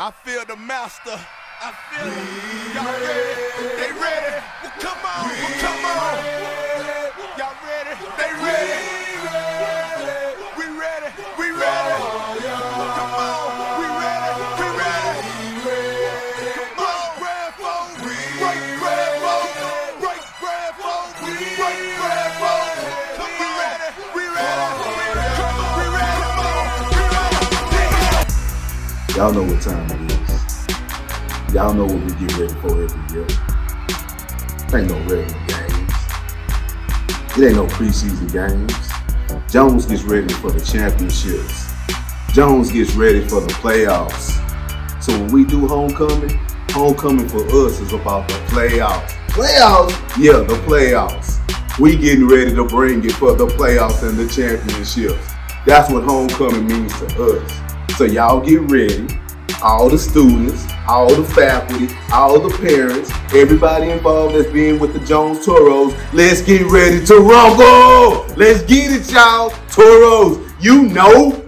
I feel the master. I feel it. Y'all ready? They ready? Y'all know what time it is. Y'all know what we get ready for every year. Ain't no regular games. It ain't no preseason games. Jones gets ready for the championships. Jones gets ready for the playoffs. So when we do homecoming, homecoming for us is about the playoffs. Playoffs? Yeah, the playoffs. We getting ready to bring it for the playoffs and the championships. That's what homecoming means to us. So y'all get ready. All the students, all the faculty, all the parents, everybody involved that's being with the Jones Toros. Let's get ready to rumble. Let's get it, y'all. Toros, you know